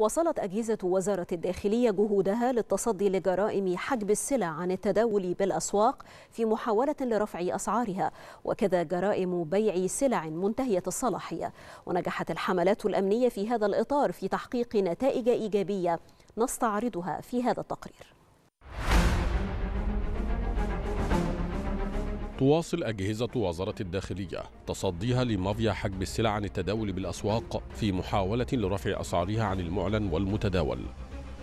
واصلت أجهزة وزارة الداخلية جهودها للتصدي لجرائم حجب السلع عن التداول بالأسواق في محاولة لرفع أسعارها وكذا جرائم بيع سلع منتهية الصلاحية ونجحت الحملات الأمنية في هذا الإطار في تحقيق نتائج إيجابية نستعرضها في هذا التقرير. تواصل أجهزة وزارة الداخلية تصديها لمافيا حجب السلع عن التداول بالأسواق في محاولة لرفع أسعارها عن المعلن والمتداول.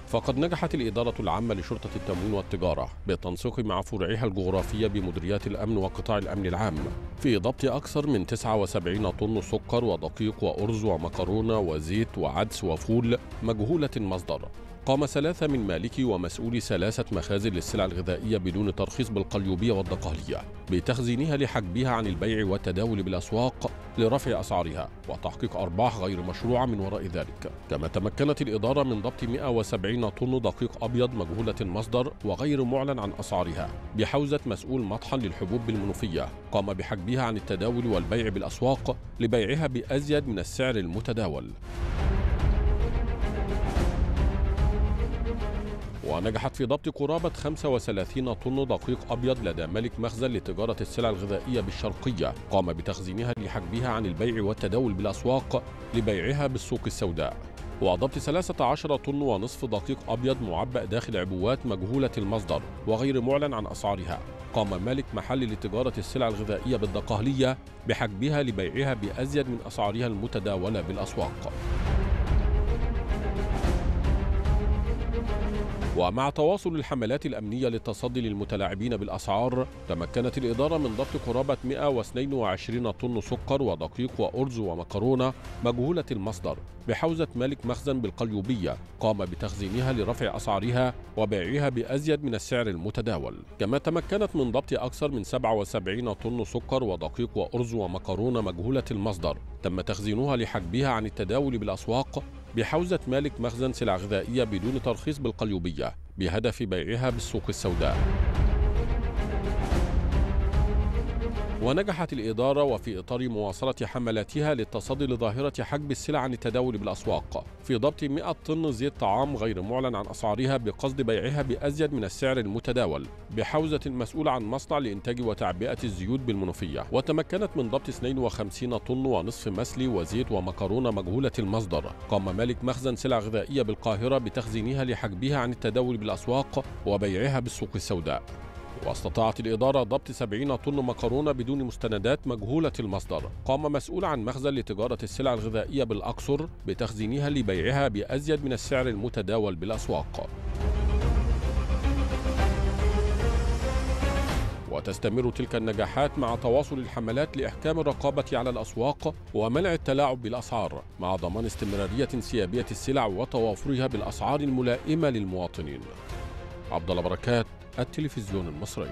فقد نجحت الإدارة العامة لشرطة التموين والتجارة بالتنسيق مع فروعها الجغرافية بمديريات الأمن وقطاع الأمن العام في ضبط أكثر من 79 طن سكر ودقيق وأرز ومكرونة وزيت وعدس وفول مجهولة المصدر. قام ثلاثة من مالكي ومسؤولي ثلاثة مخازن للسلع الغذائية بدون ترخيص بالقليوبية والدقهلية بتخزينها لحجبها عن البيع والتداول بالأسواق لرفع أسعارها وتحقيق أرباح غير مشروعة من وراء ذلك. كما تمكنت الإدارة من ضبط 170 طن دقيق أبيض مجهولة المصدر وغير معلن عن أسعارها بحوزة مسؤول مطحن للحبوب بالمنوفية. قام بحجبها عن التداول والبيع بالأسواق لبيعها بأزيد من السعر المتداول. ونجحت في ضبط قرابة 35 طن دقيق أبيض لدى ملك مخزن لتجارة السلع الغذائية بالشرقية. قام بتخزينها لحجبها عن البيع والتداول بالأسواق لبيعها بالسوق السوداء. وضبط 13 طن ونصف دقيق أبيض معبأ داخل عبوات مجهولة المصدر وغير معلن عن أسعارها. قام مالك محل لتجارة السلع الغذائية بالدقهلية بحجبها لبيعها بأزيد من أسعارها المتداولة بالأسواق. ومع تواصل الحملات الأمنية للتصدي للمتلاعبين بالأسعار تمكنت الإدارة من ضبط قرابة 122 طن سكر ودقيق وأرز ومكرونة مجهولة المصدر بحوزة مالك مخزن بالقليوبية قام بتخزينها لرفع أسعارها وبيعها بأزيد من السعر المتداول. كما تمكنت من ضبط أكثر من 77 طن سكر ودقيق وأرز ومكرونة مجهولة المصدر تم تخزينها لحجبها عن التداول بالأسواق بحوزة مالك مخزن سلع غذائية بدون ترخيص بالقليوبية بهدف بيعها بالسوق السوداء. ونجحت الإدارة وفي إطار مواصلة حملاتها للتصدي لظاهرة حجب السلع عن التداول بالأسواق. في ضبط 100 طن زيت طعام غير معلن عن أسعارها بقصد بيعها بأزيد من السعر المتداول بحوزة المسؤول عن مصنع لإنتاج وتعبئة الزيوت بالمنوفية. وتمكنت من ضبط 52 طن ونصف مسلي وزيت ومكرونة مجهولة المصدر. قام مالك مخزن سلع غذائية بالقاهرة بتخزينها لحجبها عن التداول بالأسواق وبيعها بالسوق السوداء. واستطاعت الإدارة ضبط 70 طن مكرونة بدون مستندات مجهولة المصدر. قام مسؤول عن مخزن لتجارة السلع الغذائية بالأقصر بتخزينها لبيعها بأزيد من السعر المتداول بالأسواق. وتستمر تلك النجاحات مع تواصل الحملات لإحكام الرقابة على الأسواق ومنع التلاعب بالأسعار مع ضمان استمرارية سيابية السلع وتوافرها بالأسعار الملائمة للمواطنين. عبد الله بركات التلفزيون المصري.